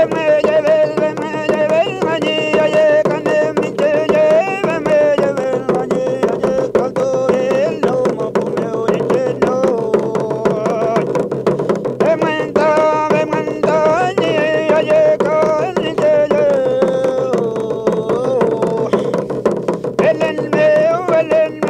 Ellen Mill, Ellen Mill.